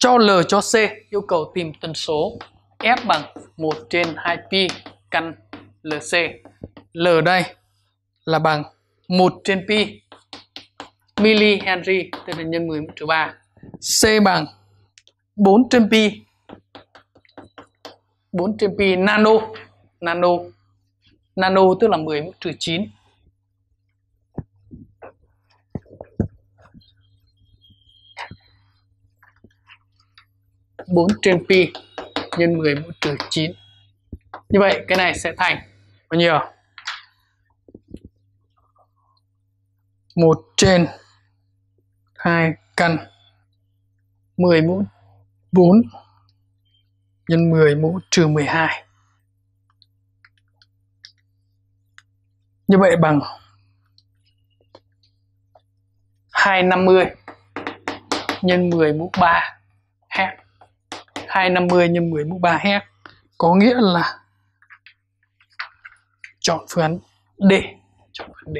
Cho L cho C, yêu cầu tìm tần số F bằng 1 trên 2pi căn LC. L đây là bằng 1 trên pi mili Henry tức là nhân 10 trừ 3. C bằng 4 trên pi 4 trên pi nano nano nano tức là 10 mũ trừ 9 4 trên pi nhân 10 mũ trừ 9 như vậy, cái này sẽ thành bao nhiêu? 1 trên 2 căn. 10 mũ 4 nhân 10 mũ trừ 12 như vậy bằng 250 nhân 10 mũ 3 Hz 250 x 10 mũ 3 Hz có nghĩa là chọn phương án D, chọn phương án D.